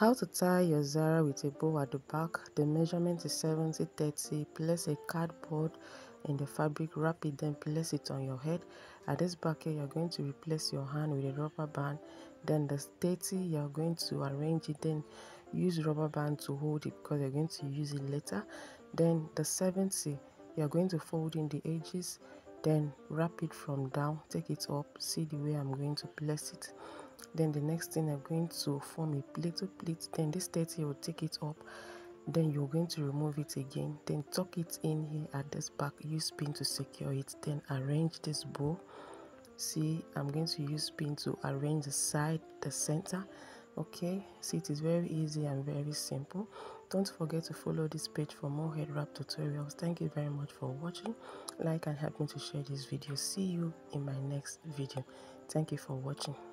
How to tie your Zara with a bow at the back. The measurement is 70 30. Place a cardboard in the fabric, wrap it, then place it on your head. At this back here, you're going to replace your hand with a rubber band. Then the 30, you're going to arrange it, then use rubber band to hold it because you're going to use it later. Then the 70, you're going to fold in the edges, then wrap it from down, take it up, see the way I'm going to place it then the next thing i'm going to form a little plate then this 30 will take it up. Then you're going to remove it again. Then tuck it in here at this back. Use pin to secure it. Then arrange this bow. See i'm going to use pin to arrange the side the center. Okay? See it is very easy and very simple. Don't forget to follow this page for more head wrap tutorials. Thank you very much for watching. Like and help me to share this video. See you in my next video. Thank you for watching